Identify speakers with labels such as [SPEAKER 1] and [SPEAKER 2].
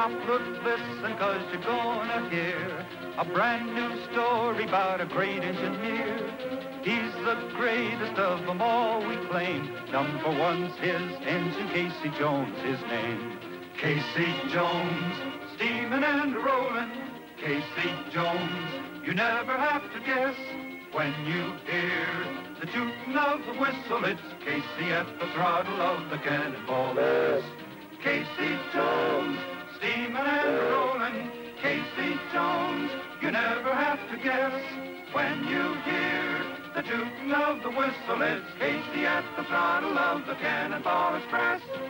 [SPEAKER 1] Stop, look, listen, cause you're gonna hear a brand new story about a great engineer. He's the greatest of them all, we claim. Number one's his engine, Casey Jones, his name. Casey Jones, steaming and rolling. Casey Jones, you never have to guess. When you hear the tooting of the whistle, it's Casey at the throttle of the Cannonball Express. Casey Jones, you never have to guess. When you hear the tooting of the whistle, it's Casey at the throttle of the Cannonball Express.